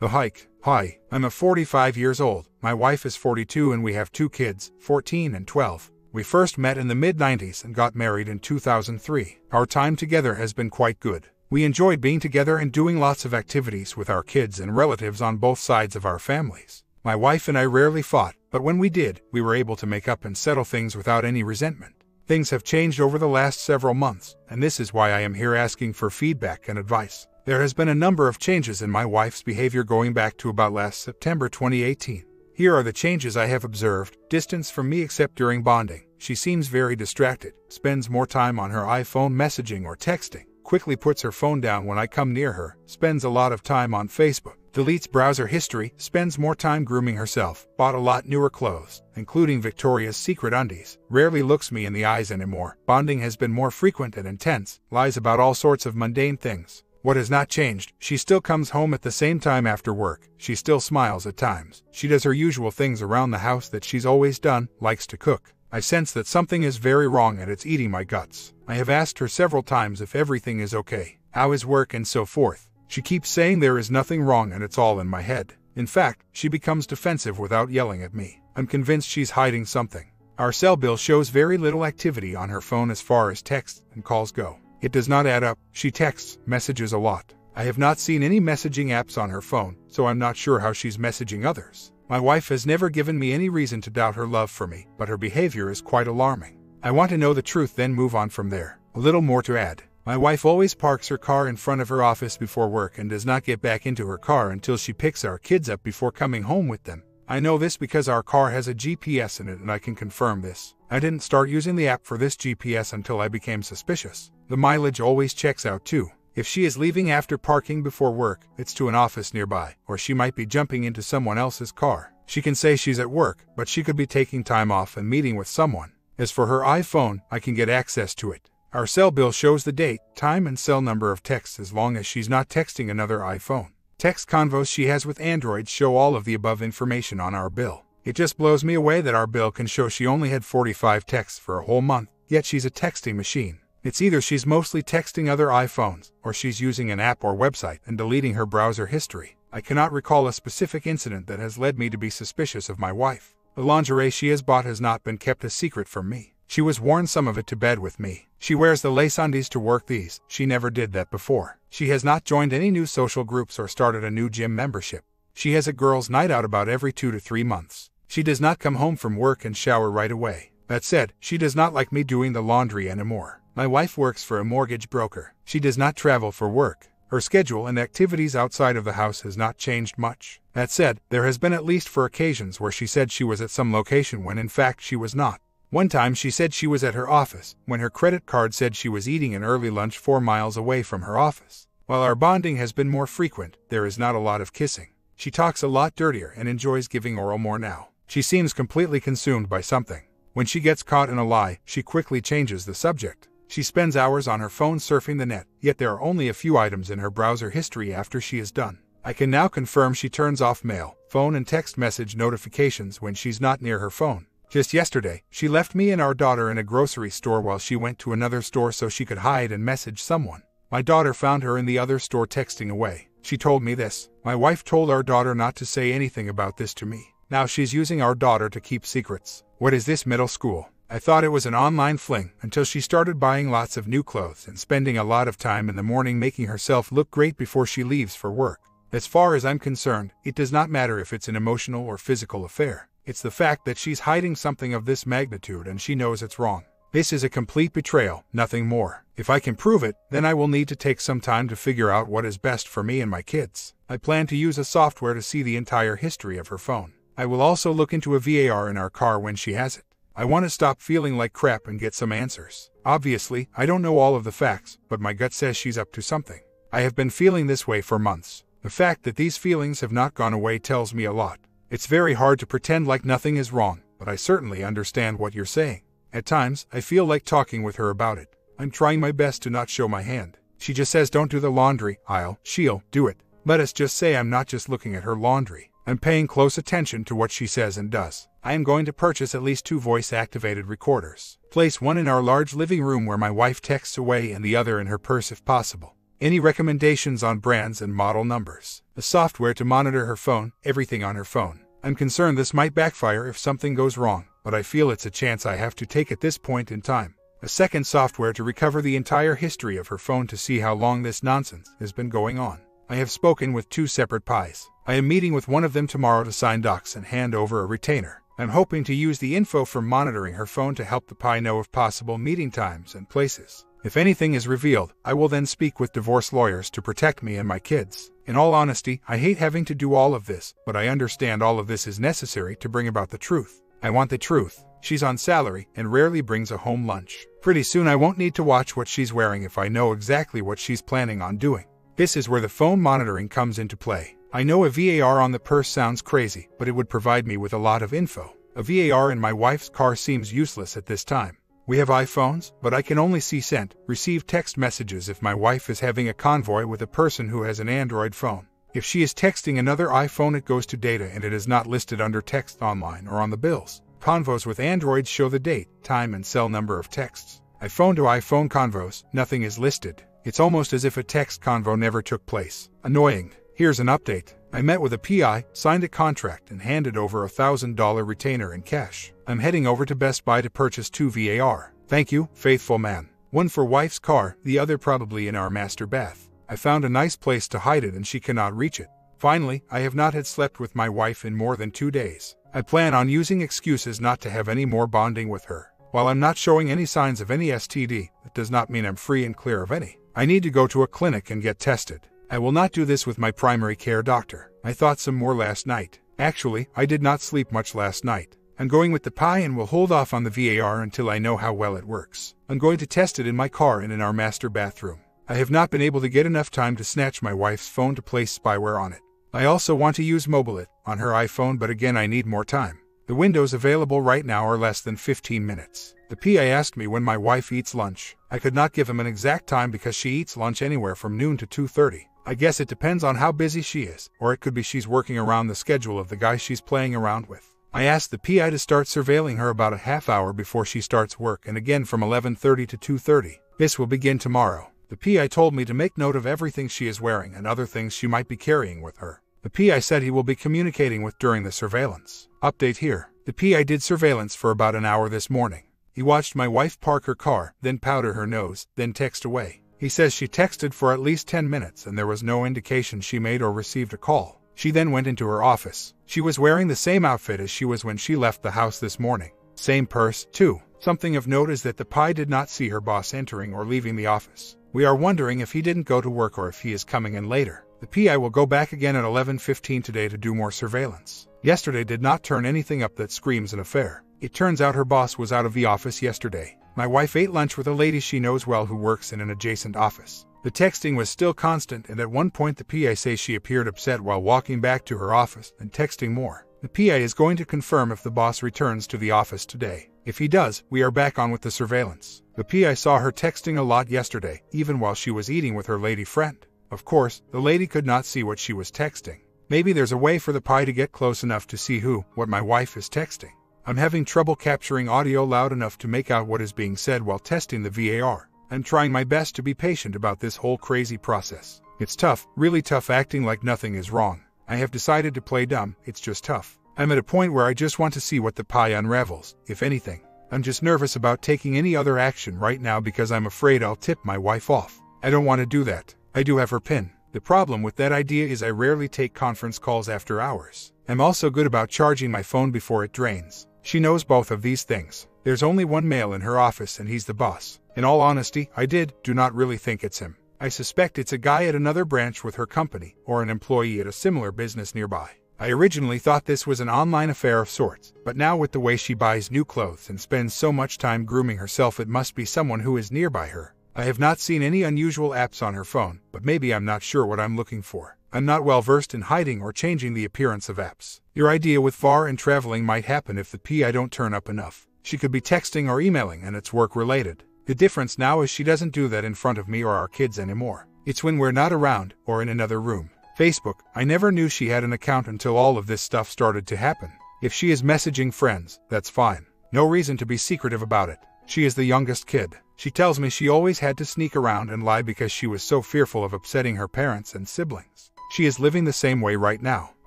The hike. Hi, I'm a 45 years old. My wife is 42 and we have two kids, 14 and 12. We first met in the mid 90s and got married in 2003. Our time together has been quite good. We enjoyed being together and doing lots of activities with our kids and relatives on both sides of our families. My wife and I rarely fought, but when we did, we were able to make up and settle things without any resentment. Things have changed over the last several months, and this is why I am here asking for feedback and advice. There has been a number of changes in my wife's behavior going back to about last September 2018. Here are the changes I have observed distance from me except during bonding. She seems very distracted, spends more time on her iPhone messaging or texting, quickly puts her phone down when I come near her, spends a lot of time on Facebook, deletes browser history, spends more time grooming herself, bought a lot newer clothes, including Victoria's Secret undies, rarely looks me in the eyes anymore, bonding has been more frequent and intense, lies about all sorts of mundane things, what has not changed, she still comes home at the same time after work, she still smiles at times, she does her usual things around the house that she's always done, likes to cook. I sense that something is very wrong and it's eating my guts. I have asked her several times if everything is okay, how is work and so forth. She keeps saying there is nothing wrong and it's all in my head. In fact, she becomes defensive without yelling at me. I'm convinced she's hiding something. Our cell bill shows very little activity on her phone as far as texts and calls go. It does not add up. She texts, messages a lot. I have not seen any messaging apps on her phone, so I'm not sure how she's messaging others. My wife has never given me any reason to doubt her love for me, but her behavior is quite alarming. I want to know the truth, then move on from there. A little more to add. My wife always parks her car in front of her office before work and does not get back into her car until she picks our kids up before coming home with them. I know this because our car has a GPS in it and I can confirm this. I didn't start using the app for this GPS until I became suspicious. The mileage always checks out too. If she is leaving after parking before work, it's to an office nearby, or she might be jumping into someone else's car. She can say she's at work, but she could be taking time off and meeting with someone. As for her iPhone, I can get access to it. Our cell bill shows the date, time, and cell number of texts as long as she's not texting another iPhone. Text convos she has with Android show all of the above information on our bill. It just blows me away that our bill can show she only had 45 texts for a whole month, yet she's a texting machine. It's either she's mostly texting other iPhones, or she's using an app or website and deleting her browser history. I cannot recall a specific incident that has led me to be suspicious of my wife. The lingerie she has bought has not been kept a secret from me. She was worn some of it to bed with me. She wears the lace undies to work these. She never did that before. She has not joined any new social groups or started a new gym membership. She has a girls' night out about every two to three months. She does not come home from work and shower right away. That said, she does not like me doing the laundry anymore. My wife works for a mortgage broker. She does not travel for work. Her schedule and activities outside of the house has not changed much. That said, there has been at least for occasions where she said she was at some location when in fact she was not. One time she said she was at her office, when her credit card said she was eating an early lunch four miles away from her office. While our bonding has been more frequent, there is not a lot of kissing. She talks a lot dirtier and enjoys giving oral more now. She seems completely consumed by something. When she gets caught in a lie, she quickly changes the subject. She spends hours on her phone surfing the net, yet there are only a few items in her browser history after she is done. I can now confirm she turns off mail, phone, and text message notifications when she's not near her phone. Just yesterday, she left me and our daughter in a grocery store while she went to another store so she could hide and message someone. My daughter found her in the other store texting away. She told me this. My wife told our daughter not to say anything about this to me. Now she's using our daughter to keep secrets. What is this middle school? I thought it was an online fling until she started buying lots of new clothes and spending a lot of time in the morning making herself look great before she leaves for work. As far as I'm concerned, it does not matter if it's an emotional or physical affair. It's the fact that she's hiding something of this magnitude and she knows it's wrong. This is a complete betrayal, nothing more. If I can prove it, then I will need to take some time to figure out what is best for me and my kids. I plan to use a software to see the entire history of her phone. I will also look into a VAR in our car when she has it. I want to stop feeling like crap and get some answers. Obviously, I don't know all of the facts, but my gut says she's up to something. I have been feeling this way for months. The fact that these feelings have not gone away tells me a lot. It's very hard to pretend like nothing is wrong, but I certainly understand what you're saying. At times, I feel like talking with her about it. I'm trying my best to not show my hand. She just says don't do the laundry, I'll, she'll, do it. Let us just say I'm not just looking at her laundry. I'm paying close attention to what she says and does. I am going to purchase at least two voice activated recorders. Place one in our large living room where my wife texts away and the other in her purse if possible. Any recommendations on brands and model numbers? A software to monitor her phone, everything on her phone. I'm concerned this might backfire if something goes wrong, but I feel it's a chance I have to take at this point in time. A second software to recover the entire history of her phone to see how long this nonsense has been going on. I have spoken with two separate pies. I am meeting with one of them tomorrow to sign docs and hand over a retainer. I'm hoping to use the info from monitoring her phone to help the pie know of possible meeting times and places. If anything is revealed, I will then speak with divorce lawyers to protect me and my kids. In all honesty, I hate having to do all of this, but I understand all of this is necessary to bring about the truth. I want the truth. She's on salary and rarely brings a home lunch. Pretty soon I won't need to watch what she's wearing if I know exactly what she's planning on doing. This is where the phone monitoring comes into play. I know a VAR on the purse sounds crazy, but it would provide me with a lot of info. A VAR in my wife's car seems useless at this time. We have iPhones, but I can only see sent, receive text messages if my wife is having a convoy with a person who has an Android phone. If she is texting another iPhone, it goes to data and it is not listed under text online or on the bills. Convos with Androids show the date, time, and cell number of texts. iPhone to iPhone convos, nothing is listed. It's almost as if a text convo never took place. Annoying. Here's an update. I met with a PI, signed a contract, and handed over a $1,000 retainer in cash. I'm heading over to Best Buy to purchase two VAR. Thank you, faithful man. One for wife's car, the other probably in our master bath. I found a nice place to hide it and she cannot reach it. Finally, I have not had slept with my wife in more than two days. I plan on using excuses not to have any more bonding with her. While I'm not showing any signs of any STD, that does not mean I'm free and clear of any. I need to go to a clinic and get tested. I will not do this with my primary care doctor. I thought some more last night. Actually, I did not sleep much last night. I'm going with the pie and will hold off on the VAR until I know how well it works. I'm going to test it in my car and in our master bathroom. I have not been able to get enough time to snatch my wife's phone to place spyware on it. I also want to use Mobilit on her iPhone, but again, I need more time. The windows available right now are less than 15 minutes. The PA asked me when my wife eats lunch. I could not give him an exact time because she eats lunch anywhere from noon to 2:30. I guess it depends on how busy she is, or it could be she's working around the schedule of the guy she's playing around with. I asked the PI to start surveilling her about a half hour before she starts work and again from 11:30 to 2:30. This will begin tomorrow. The PI told me to make note of everything she is wearing and other things she might be carrying with her. The PI said he will be communicating with during the surveillance. Update here. The PI did surveillance for about an hour this morning. He watched my wife park her car, then powder her nose, then text away. He says she texted for at least 10 minutes and there was no indication she made or received a call. She then went into her office. She was wearing the same outfit as she was when she left the house this morning. Same purse, too. Something of note is that the pie did not see her boss entering or leaving the office. We are wondering if he didn't go to work or if he is coming in later. The PI will go back again at 11:15 today to do more surveillance. Yesterday did not turn anything up that screams an affair. It turns out her boss was out of the office yesterday. My wife ate lunch with a lady she knows well who works in an adjacent office. The texting was still constant, and at one point the PA says she appeared upset while walking back to her office and texting more. The PA is going to confirm if the boss returns to the office today. If he does, we are back on with the surveillance. The PA saw her texting a lot yesterday, even while she was eating with her lady friend. Of course, the lady could not see what she was texting. Maybe there's a way for the pie to get close enough to see who, what my wife is texting. I'm having trouble capturing audio loud enough to make out what is being said while testing the VAR. I'm trying my best to be patient about this whole crazy process. It's tough, really tough acting like nothing is wrong. I have decided to play dumb, it's just tough. I'm at a point where I just want to see what the pie unravels, if anything. I'm just nervous about taking any other action right now because I'm afraid I'll tip my wife off. I don't want to do that. I do have her pin. The problem with that idea is I rarely take conference calls after hours. I'm also good about charging my phone before it drains. She knows both of these things. There's only one male in her office and he's the boss. In all honesty, I did, do not really think it's him. I suspect it's a guy at another branch with her company, or an employee at a similar business nearby. I originally thought this was an online affair of sorts, but now with the way she buys new clothes and spends so much time grooming herself, it must be someone who is nearby her. I have not seen any unusual apps on her phone, but maybe I'm not sure what I'm looking for. I'm not well versed in hiding or changing the appearance of apps. Your idea with VAR and traveling might happen if the PI don't turn up enough. She could be texting or emailing and it's work related. The difference now is she doesn't do that in front of me or our kids anymore. It's when we're not around or in another room. Facebook, I never knew she had an account until all of this stuff started to happen. If she is messaging friends, that's fine. No reason to be secretive about it. She is the youngest kid. She tells me she always had to sneak around and lie because she was so fearful of upsetting her parents and siblings. She is living the same way right now.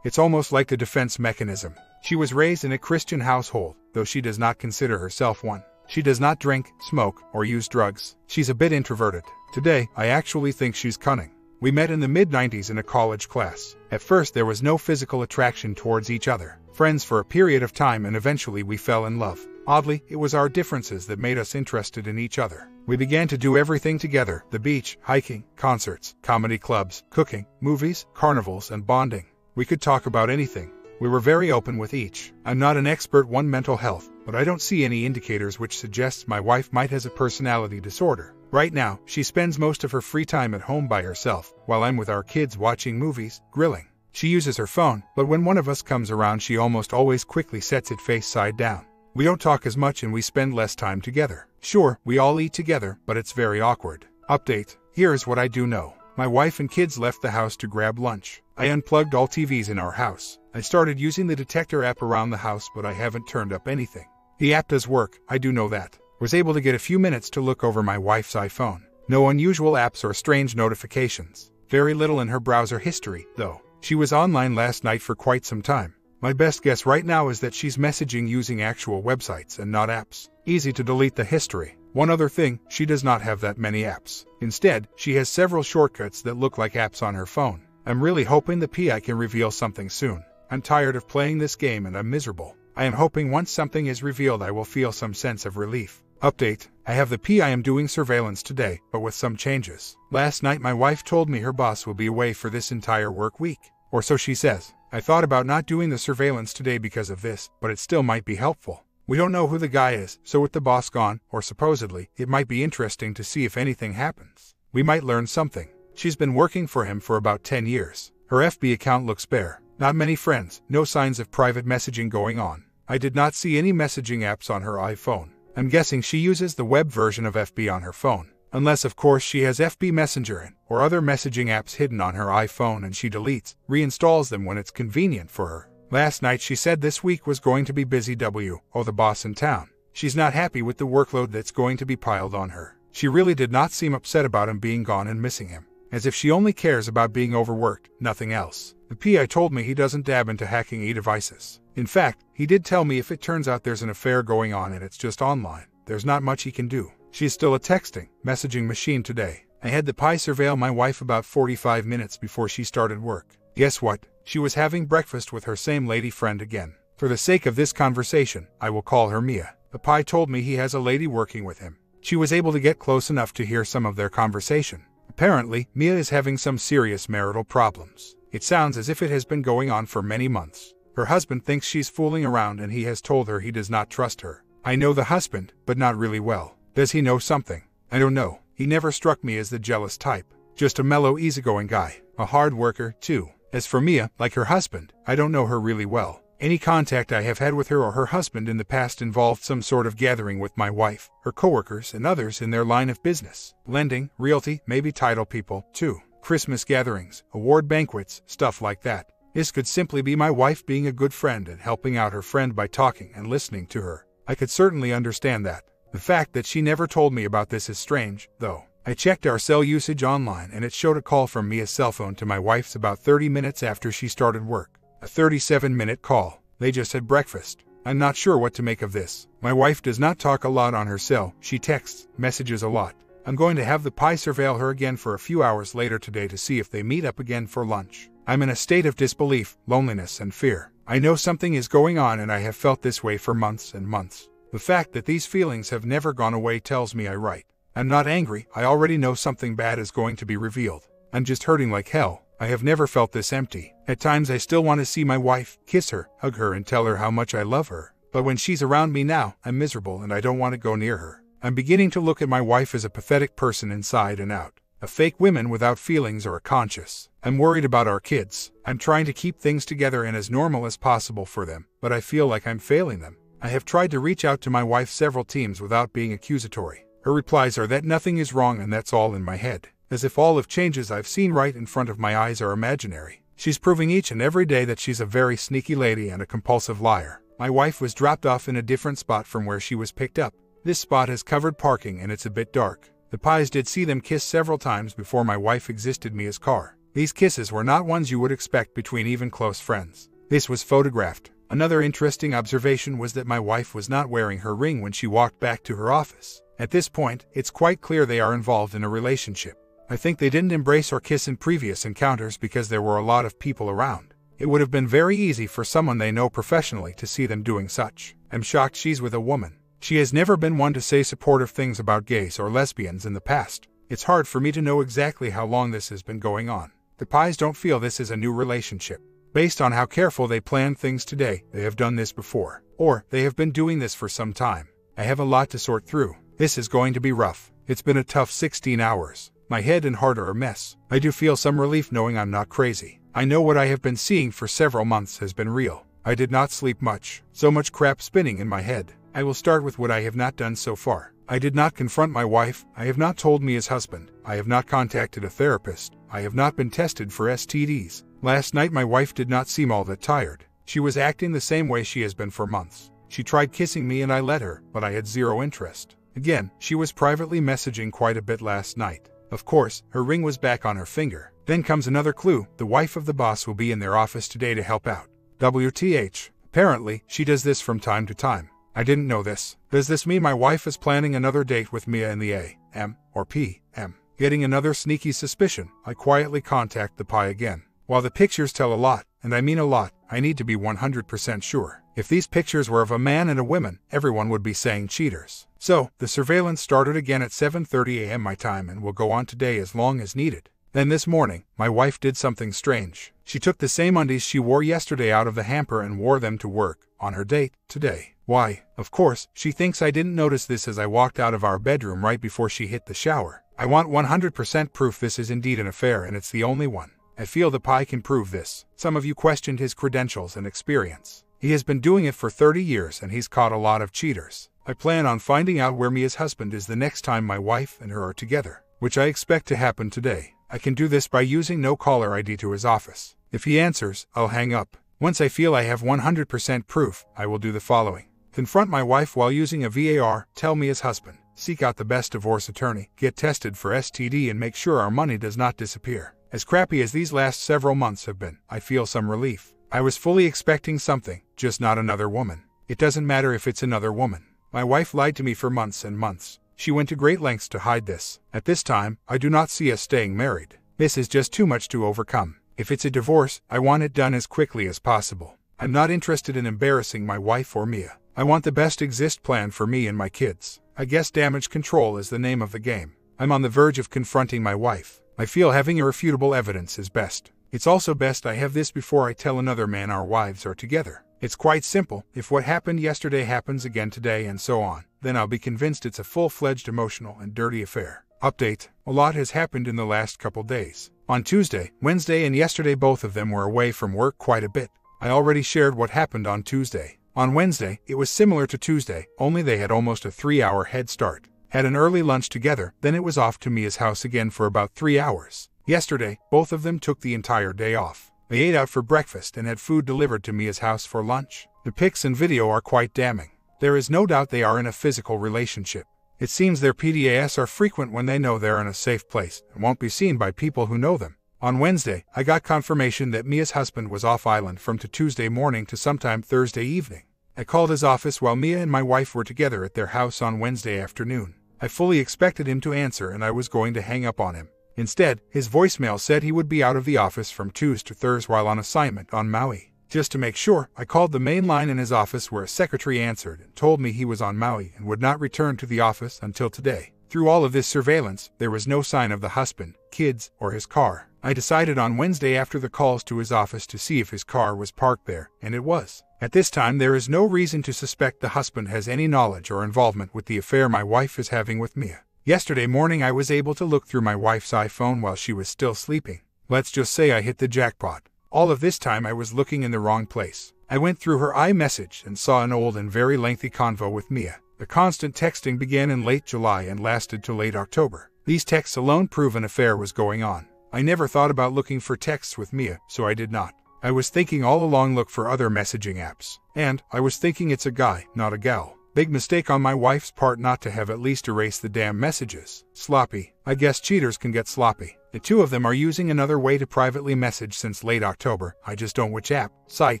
It's almost like a defense mechanism. She was raised in a Christian household, though she does not consider herself one. She does not drink, smoke, or use drugs. She's a bit introverted. Today, I actually think she's cunning. We met in the mid 90s in a college class. At first, there was no physical attraction towards each other. Friends for a period of time, and eventually we fell in love. Oddly, it was our differences that made us interested in each other. We began to do everything together the beach, hiking, concerts, comedy clubs, cooking, movies, carnivals, and bonding. We could talk about anything. We were very open with each. I'm not an expert on mental health, but I don't see any indicators which suggests my wife might has a personality disorder. Right now, she spends most of her free time at home by herself, while I'm with our kids watching movies, grilling. She uses her phone, but when one of us comes around she almost always quickly sets it face side down. We don't talk as much and we spend less time together. Sure, we all eat together, but it's very awkward. Update Here's what I do know. My wife and kids left the house to grab lunch. I unplugged all TVs in our house. I started using the detector app around the house, but I haven't turned up anything. The app does work, I do know that. Was able to get a few minutes to look over my wife's iPhone. No unusual apps or strange notifications. Very little in her browser history, though. She was online last night for quite some time. My best guess right now is that she's messaging using actual websites and not apps. Easy to delete the history. One other thing, she does not have that many apps. Instead, she has several shortcuts that look like apps on her phone. I'm really hoping the PI can reveal something soon. I'm tired of playing this game and I'm miserable. I am hoping once something is revealed I will feel some sense of relief. Update I have the PI am doing surveillance today, but with some changes. Last night my wife told me her boss will be away for this entire work week. Or so she says. I thought about not doing the surveillance today because of this, but it still might be helpful. We don't know who the guy is, so with the boss gone, or supposedly, it might be interesting to see if anything happens. We might learn something. She's been working for him for about 10 years. Her FB account looks bare. Not many friends, no signs of private messaging going on. I did not see any messaging apps on her iPhone. I'm guessing she uses the web version of FB on her phone. Unless, of course, she has FB Messenger in, or other messaging apps hidden on her iPhone and she deletes, reinstalls them when it's convenient for her. Last night she said this week was going to be busy W, or the boss in town. She's not happy with the workload that's going to be piled on her. She really did not seem upset about him being gone and missing him, as if she only cares about being overworked, nothing else. The PI told me he doesn't dab into hacking e-devices. In fact, he did tell me if it turns out there's an affair going on and it's just online, there's not much he can do. She's still a texting, messaging machine today. I had the PI surveil my wife about 45 minutes before she started work. Guess what? She was having breakfast with her same lady friend again. For the sake of this conversation, I will call her Mia. The PI told me he has a lady working with him. She was able to get close enough to hear some of their conversation. Apparently, Mia is having some serious marital problems. It sounds as if it has been going on for many months. Her husband thinks she's fooling around and he has told her he does not trust her. I know the husband, but not really well. Does he know something? I don't know. He never struck me as the jealous type. Just a mellow, easygoing guy. A hard worker, too. As for Mia, like her husband, I don't know her really well. Any contact I have had with her or her husband in the past involved some sort of gathering with my wife, her coworkers, and others in their line of business. Lending, realty, maybe title people, too. Christmas gatherings, award banquets, stuff like that. This could simply be my wife being a good friend and helping out her friend by talking and listening to her. I could certainly understand that. The fact that she never told me about this is strange, though. I checked our cell usage online and it showed a call from Mia's cell phone to my wife's about 30 minutes after she started work. A 37 minute call. They just had breakfast. I'm not sure what to make of this. My wife does not talk a lot on her cell, she texts, messages a lot. I'm going to have the PI surveil her again for a few hours later today to see if they meet up again for lunch. I'm in a state of disbelief, loneliness, and fear. I know something is going on and I have felt this way for months and months. The fact that these feelings have never gone away tells me I right. I'm not angry, I already know something bad is going to be revealed. I'm just hurting like hell. I have never felt this empty. At times I still want to see my wife, kiss her, hug her, and tell her how much I love her. But when she's around me now, I'm miserable and I don't want to go near her. I'm beginning to look at my wife as a pathetic person inside and out. A fake woman without feelings or a conscience. I'm worried about our kids. I'm trying to keep things together and as normal as possible for them, but I feel like I'm failing them. I have tried to reach out to my wife several times without being accusatory. Her replies are that nothing is wrong and that's all in my head, as if all of changes I've seen right in front of my eyes are imaginary. She's proving each and every day that she's a very sneaky lady and a compulsive liar. My wife was dropped off in a different spot from where she was picked up. This spot has covered parking and it's a bit dark. The pies did see them kiss several times before my wife existed Mia's car. These kisses were not ones you would expect between even close friends. This was photographed. Another interesting observation was that my wife was not wearing her ring when she walked back to her office. At this point, it's quite clear they are involved in a relationship. I think they didn't embrace or kiss in previous encounters because there were a lot of people around. It would have been very easy for someone they know professionally to see them doing such. I'm shocked she's with a woman. She has never been one to say supportive things about gays or lesbians in the past. It's hard for me to know exactly how long this has been going on. The Pies don't feel this is a new relationship. Based on how careful they plan things today, they have done this before. Or, they have been doing this for some time. I have a lot to sort through. This is going to be rough. It's been a tough 16 hours. My head and heart are a mess. I do feel some relief knowing I'm not crazy. I know what I have been seeing for several months has been real. I did not sleep much. So much crap spinning in my head. I will start with what I have not done so far. I did not confront my wife, I have not told Mia's husband, I have not contacted a therapist, I have not been tested for STDs. Last night my wife did not seem all that tired. She was acting the same way she has been for months. She tried kissing me and I let her, but I had zero interest. Again, she was privately messaging quite a bit last night. Of course, her ring was back on her finger. Then comes another clue the wife of the boss will be in their office today to help out. WTH. Apparently, she does this from time to time. I didn't know this. Does this mean my wife is planning another date with Mia in the A, M, or P, M? Getting another sneaky suspicion, I quietly contact the pie again. While the pictures tell a lot, and I mean a lot, I need to be 100% sure. If these pictures were of a man and a woman, everyone would be saying cheaters. So, the surveillance started again at 7:30 a.m. my time and will go on today as long as needed. Then this morning, my wife did something strange. She took the same undies she wore yesterday out of the hamper and wore them to work, on her date, today. Why, of course, she thinks I didn't notice this as I walked out of our bedroom right before she hit the shower. I want 100% proof this is indeed an affair and it's the only one. I feel the pie can prove this. Some of you questioned his credentials and experience. He has been doing it for 30 years and he's caught a lot of cheaters. I plan on finding out where Mia's husband is the next time my wife and her are together, which I expect to happen today. I can do this by using no caller ID to his office. If he answers, I'll hang up. Once I feel I have 100% proof, I will do the following. Confront my wife while using a VAR, tell Mia's husband. Seek out the best divorce attorney, get tested for STD, and make sure our money does not disappear. As crappy as these last several months have been, I feel some relief. I was fully expecting something, just not another woman. It doesn't matter if it's another woman. My wife lied to me for months and months. She went to great lengths to hide this. At this time, I do not see us staying married. This is just too much to overcome. If it's a divorce, I want it done as quickly as possible. I'm not interested in embarrassing my wife or Mia. I want the best exist plan for me and my kids. I guess damage control is the name of the game. I'm on the verge of confronting my wife. I feel having irrefutable evidence is best. It's also best I have this before I tell another man our wives are together. It's quite simple. If what happened yesterday happens again today and so on, then I'll be convinced it's a full fledged emotional and dirty affair. Update A lot has happened in the last couple days. On Tuesday, Wednesday, and yesterday, both of them were away from work quite a bit. I already shared what happened on Tuesday. On Wednesday, it was similar to Tuesday, only they had almost a three hour head start. Had an early lunch together, then it was off to Mia's house again for about three hours. Yesterday, both of them took the entire day off. They ate out for breakfast and had food delivered to Mia's house for lunch. The pics and video are quite damning. There is no doubt they are in a physical relationship. It seems their PDAS are frequent when they know they're in a safe place and won't be seen by people who know them. On Wednesday, I got confirmation that Mia's husband was off island from to Tuesday morning to sometime Thursday evening. I called his office while Mia and my wife were together at their house on Wednesday afternoon. I fully expected him to answer and I was going to hang up on him. Instead, his voicemail said he would be out of the office from Tuesday to Thursday while on assignment on Maui. Just to make sure, I called the main line in his office where a secretary answered and told me he was on Maui and would not return to the office until today. Through all of this surveillance, there was no sign of the husband, kids, or his car. I decided on Wednesday after the calls to his office to see if his car was parked there, and it was. At this time, there is no reason to suspect the husband has any knowledge or involvement with the affair my wife is having with Mia. Yesterday morning, I was able to look through my wife's iPhone while she was still sleeping. Let's just say I hit the jackpot. All of this time, I was looking in the wrong place. I went through her iMessage and saw an old and very lengthy convo with Mia. The constant texting began in late July and lasted till late October. These texts alone prove an affair was going on. I never thought about looking for texts with Mia, so I did not. I was thinking all along look for other messaging apps. And I was thinking it's a guy, not a gal. Big mistake on my wife's part not to have at least erased the damn messages. Sloppy. I guess cheaters can get sloppy. The two of them are using another way to privately message since late October. I just don't which app, site,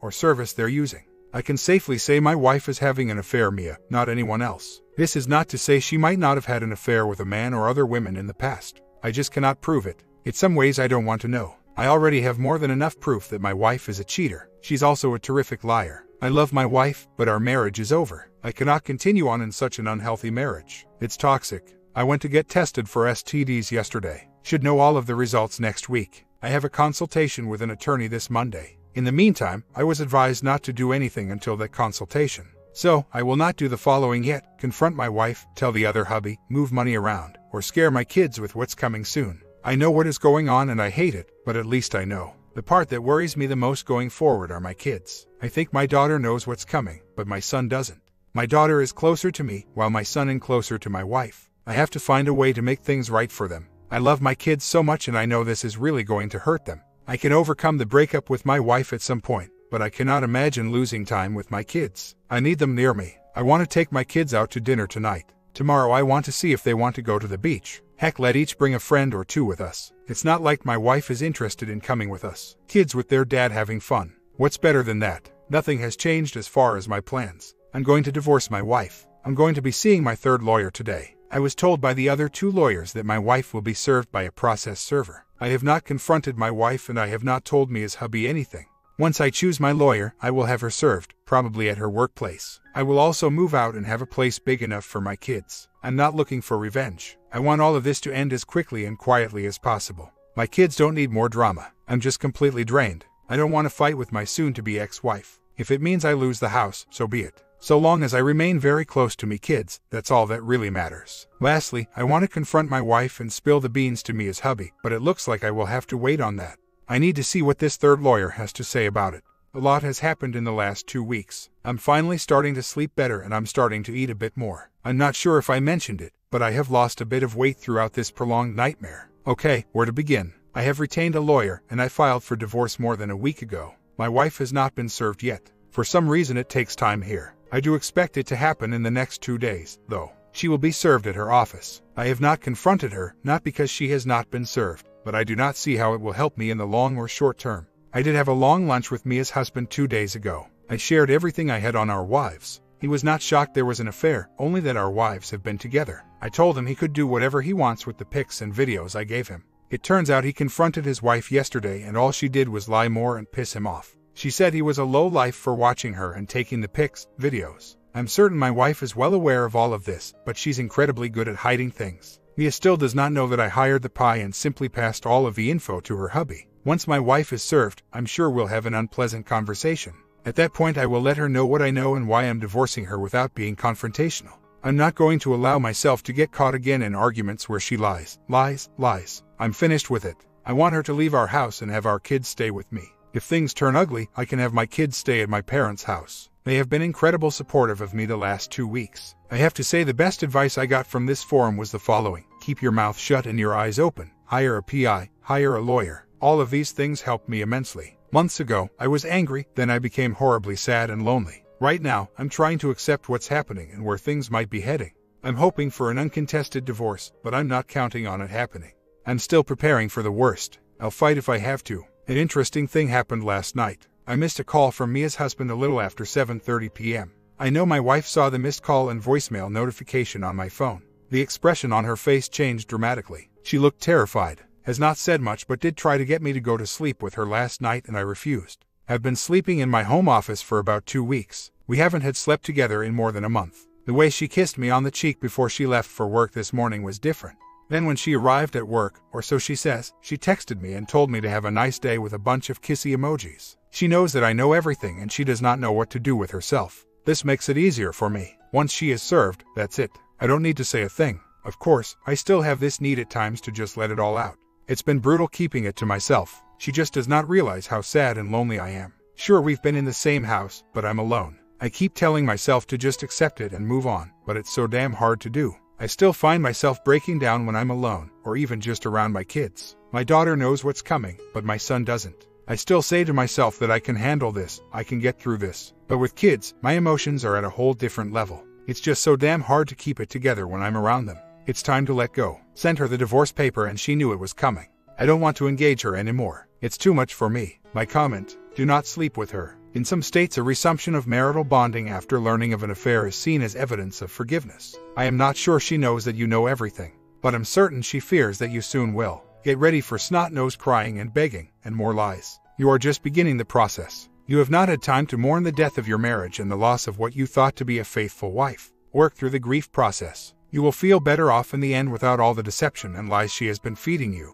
or service they're using. I can safely say my wife is having an affair, Mia, not anyone else. This is not to say she might not have had an affair with a man or other women in the past. I just cannot prove it. In some ways, I don't want to know. I already have more than enough proof that my wife is a cheater. She's also a terrific liar. I love my wife, but our marriage is over. I cannot continue on in such an unhealthy marriage. It's toxic. I went to get tested for STDs yesterday. Should know all of the results next week. I have a consultation with an attorney this Monday. In the meantime, I was advised not to do anything until that consultation. So, I will not do the following yet confront my wife, tell the other hubby, move money around, or scare my kids with what's coming soon. I know what is going on and I hate it, but at least I know. The part that worries me the most going forward are my kids. I think my daughter knows what's coming, but my son doesn't. My daughter is closer to me, while my son is closer to my wife. I have to find a way to make things right for them. I love my kids so much and I know this is really going to hurt them. I can overcome the breakup with my wife at some point, but I cannot imagine losing time with my kids. I need them near me. I want to take my kids out to dinner tonight. Tomorrow I want to see if they want to go to the beach. Heck, let each bring a friend or two with us. It's not like my wife is interested in coming with us. Kids with their dad having fun. What's better than that? Nothing has changed as far as my plans. I'm going to divorce my wife. I'm going to be seeing my third lawyer today. I was told by the other two lawyers that my wife will be served by a process server. I have not confronted my wife and I have not told Mia's hubby anything. Once I choose my lawyer, I will have her served, probably at her workplace. I will also move out and have a place big enough for my kids. I'm not looking for revenge. I want all of this to end as quickly and quietly as possible. My kids don't need more drama. I'm just completely drained. I don't want to fight with my soon to be ex wife. If it means I lose the house, so be it. So long as I remain very close to me kids, that's all that really matters. Lastly, I want to confront my wife and spill the beans to Mia's hubby, but it looks like I will have to wait on that. I need to see what this third lawyer has to say about it. A lot has happened in the last two weeks. I'm finally starting to sleep better and I'm starting to eat a bit more. I'm not sure if I mentioned it, but I have lost a bit of weight throughout this prolonged nightmare. Okay, where to begin? I have retained a lawyer and I filed for divorce more than a week ago. My wife has not been served yet. For some reason, it takes time here. I do expect it to happen in the next two days, though. She will be served at her office. I have not confronted her, not because she has not been served, but I do not see how it will help me in the long or short term. I did have a long lunch with Mia's husband two days ago. I shared everything I had on our wives. He was not shocked there was an affair, only that our wives have been together. I told him he could do whatever he wants with the pics and videos I gave him. It turns out he confronted his wife yesterday and all she did was lie more and piss him off. She said he was a low life for watching her and taking the pics, videos. I'm certain my wife is well aware of all of this, but she's incredibly good at hiding things. Mia still does not know that I hired the pie and simply passed all of the info to her hubby. Once my wife is served, I'm sure we'll have an unpleasant conversation. At that point, I will let her know what I know and why I'm divorcing her without being confrontational. I'm not going to allow myself to get caught again in arguments where she lies, lies, lies. I'm finished with it. I want her to leave our house and have our kids stay with me. If things turn ugly, I can have my kids stay at my parents' house. They have been incredible supportive of me the last two weeks. I have to say the best advice I got from this forum was the following. Keep your mouth shut and your eyes open. Hire a PI. Hire a lawyer. All of these things helped me immensely. Months ago, I was angry, then I became horribly sad and lonely. Right now, I'm trying to accept what's happening and where things might be heading. I'm hoping for an uncontested divorce, but I'm not counting on it happening. I'm still preparing for the worst. I'll fight if I have to. An interesting thing happened last night. I missed a call from Mia's husband a little after 7:30 p.m. I know my wife saw the missed call and voicemail notification on my phone. The expression on her face changed dramatically. She looked terrified. Has not said much but did try to get me to go to sleep with her last night and I refused. Have been sleeping in my home office for about 2 weeks. We haven't had slept together in more than a month. The way she kissed me on the cheek before she left for work this morning was different. Then, when she arrived at work, or so she says, she texted me and told me to have a nice day with a bunch of kissy emojis. She knows that I know everything and she does not know what to do with herself. This makes it easier for me. Once she is served, that's it. I don't need to say a thing. Of course, I still have this need at times to just let it all out. It's been brutal keeping it to myself. She just does not realize how sad and lonely I am. Sure, we've been in the same house, but I'm alone. I keep telling myself to just accept it and move on, but it's so damn hard to do. I still find myself breaking down when I'm alone, or even just around my kids. My daughter knows what's coming, but my son doesn't. I still say to myself that I can handle this, I can get through this. But with kids, my emotions are at a whole different level. It's just so damn hard to keep it together when I'm around them. It's time to let go. Sent her the divorce paper and she knew it was coming. I don't want to engage her anymore. It's too much for me. My comment do not sleep with her. In some states, a resumption of marital bonding after learning of an affair is seen as evidence of forgiveness. I am not sure she knows that you know everything, but I'm certain she fears that you soon will. Get ready for snot nose crying and begging, and more lies. You are just beginning the process. You have not had time to mourn the death of your marriage and the loss of what you thought to be a faithful wife. Work through the grief process. You will feel better off in the end without all the deception and lies she has been feeding you.